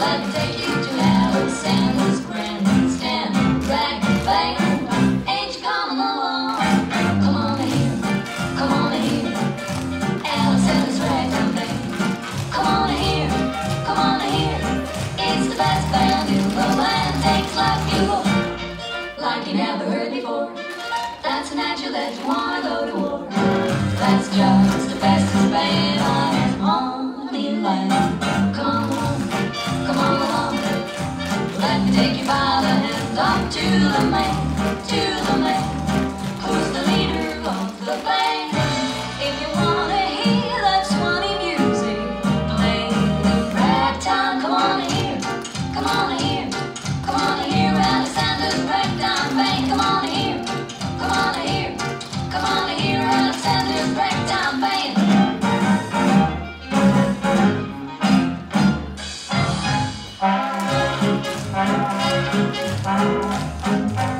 Let Música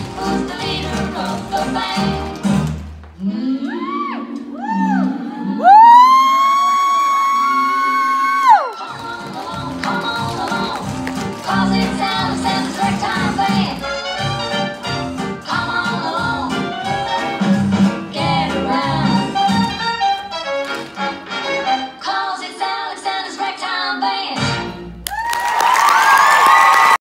Who's the leader of the band?